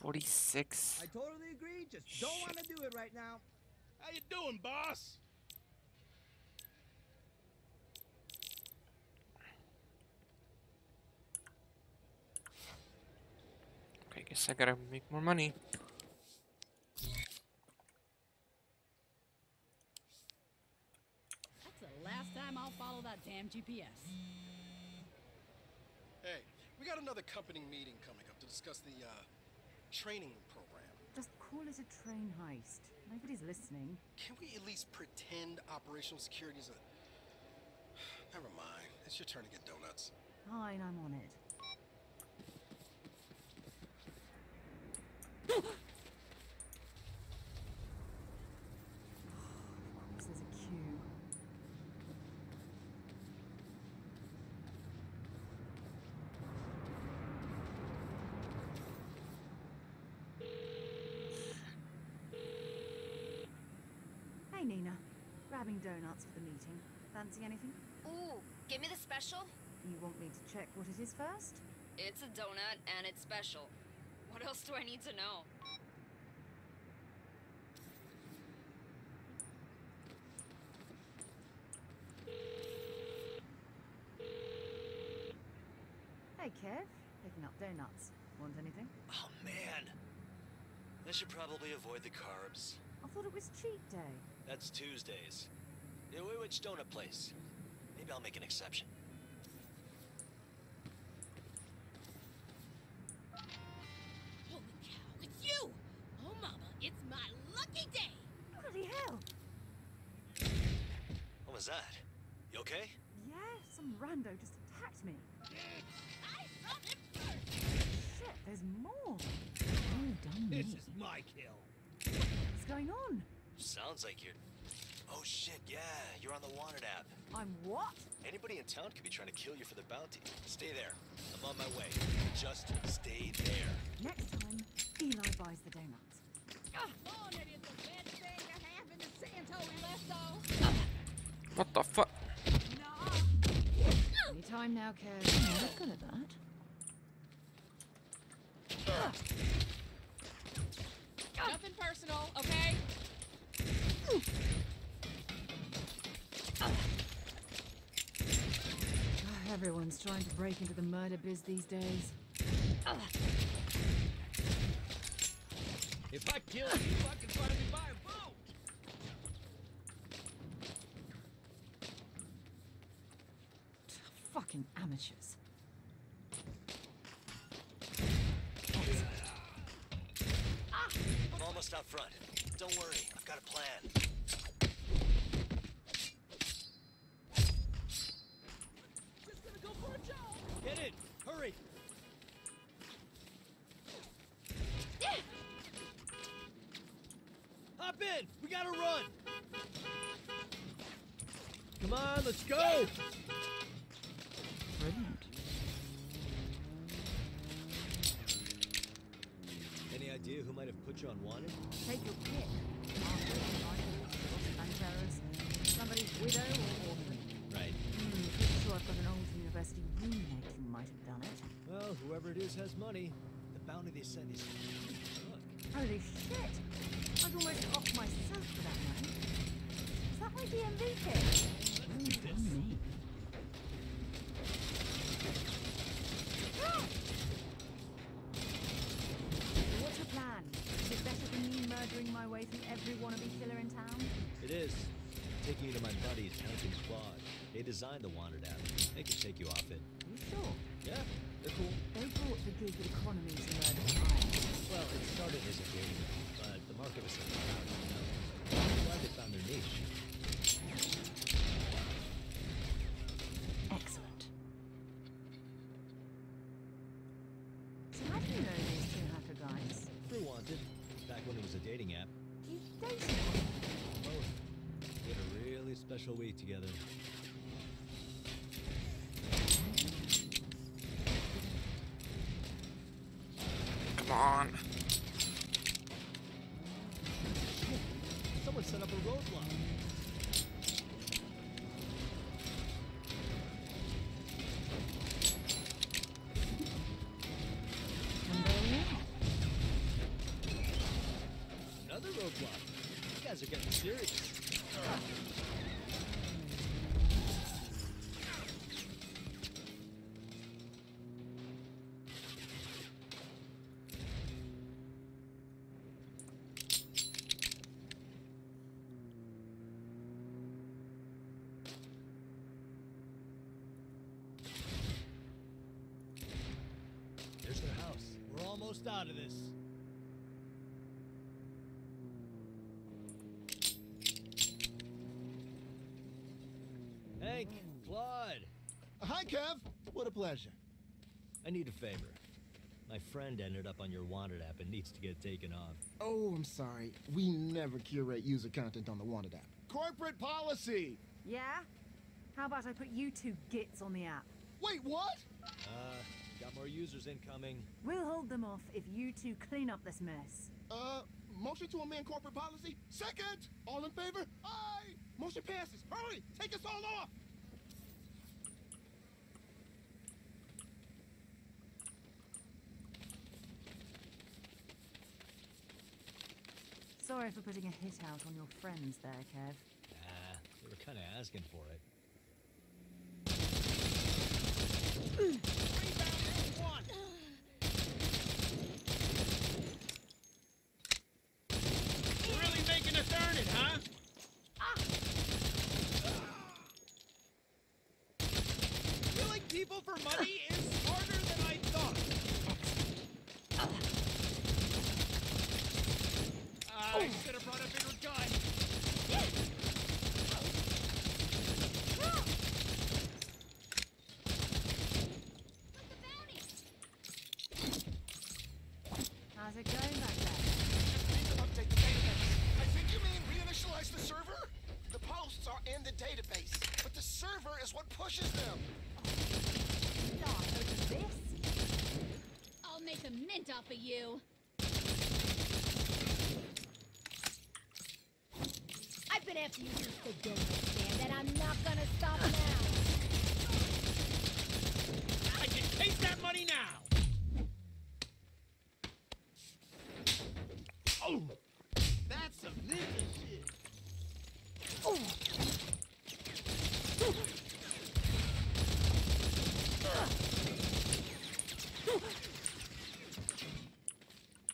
46. I totally agree. Just don't want to do it right now. How you doing, boss? Okay, guess I gotta make more money. That's the last time I'll follow that damn GPS. Hey, we got another company meeting coming up to discuss the uh, training program. Just call it a train heist. Nobody's listening. Can we at least pretend operational security is a... Never mind. It's your turn to get donuts. Fine, I'm on it. of course there's a queue. Hey Neenah, grabbing donuts for the meeting. Fancy anything? Ooh, give me the special. You want me to check what it is first? It's a donut and it's special. What else do I need to know? Hey Kev, picking up donuts. Want anything? Oh man. I should probably avoid the carbs. I thought it was cheat day. That's Tuesdays. Yeah, wh- Which donut place? Maybe I'll make an exception. Holy cow, it's you! Oh, mama, it's my lucky day! Bloody hell! What was that? You okay? Yeah, some rando just attacked me. I saw him first! Shit, there's more. Oh, done me. This is my kill. What's going on? Sounds like you're... Oh shit, yeah, you're on the wanted app. I'm what? Anybody in town could be trying to kill you for the bounty. Stay there. I'm on my way. Just stay there. Next time, Eli buys the donuts. That is the best thing to happen to Santo Ileso! What the fuck? Anytime now, Kev. You're good at that. Nothing personal, okay? Ah, Everyone's trying to break into the murder biz these days. If I kill you, I can finally buy a boat. Fucking amateurs. Almost out front. Don't worry, I've got a plan. Just gonna go for a jog! Get in. Hurry. Hop in. We gotta run. Come on, let's go. Idea who might have put you on wanted? Take your pick. Somebody's widow or orphan. Right. Hmm, pretty sure I've got an old university roommate who might have done it. Well, whoever it is has money. The bounty they sent is. Look. Holy shit! I'd almost off myself for that man. Is that my DMV kit? Ooh, done me. Ah! So What's your plan? Is it better than me murdering my way through every wannabe killer in town? It is. Taking you to my buddy's hunting squad. They designed the wanted app. They can take you off it. You sure? Yeah, they're cool. They brought the gig with economies and murder. Well, it started as a game, but the market was something out, you know. I'm glad they found their niche. Excellent. So how do you know these two hacker guys? Through Wanted, back when it was a dating app. Dated Both. We had a really special week together. Come on. There's their house. We're almost out of this. Hank, Claude, Hi, Kev. What a pleasure. I need a favor. My friend ended up on your wanted app and needs to get taken off. Oh, I'm sorry. We never curate user content on the Wanted app. Corporate policy. Yeah? How about I put you two gits on the app? Wait, what? Uh, got more users incoming. We'll hold them off if you two clean up this mess. Uh, motion to amend corporate policy. Second. All in favor? Aye. Motion passes. Hurry, take us all off. Sorry for putting a hit out on your friends there, Kev. Nah, they were kind of asking for it. One. Really making us earn it, huh? Ah! Killing people for money is harder than I thought. I should have brought a bigger gun. How's it going back there? Need to update the database. I think you mean reinitialize the server? The posts are in the database, but the server is what pushes them. Not over this? I'll make a mint off of you. I've been after you since the donut stand, and I'm not gonna stop now. I can taste that money now. Oh, that's some ninja shit.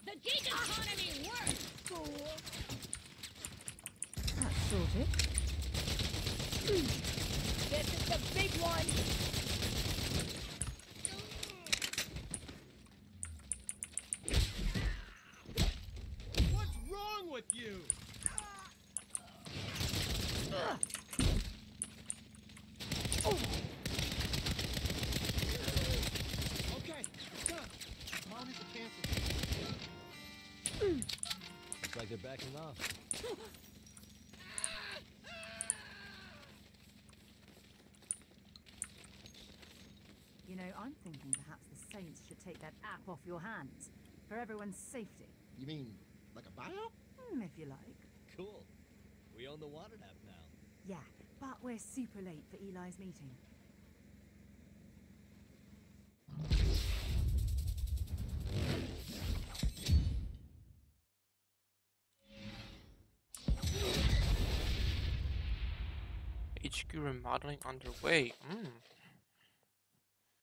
The gig economy works, fool. That's sorted. This is the big one. What's wrong with you? Okay, it's done. Mom needs to cancel. Looks like they're backing off. I'm thinking perhaps the Saints should take that app off your hands. For everyone's safety. You mean like a buyout? Hmm, if you like. Cool. We own the water app now. Yeah, but we're super late for Eli's meeting. HQ remodeling underway. Mm.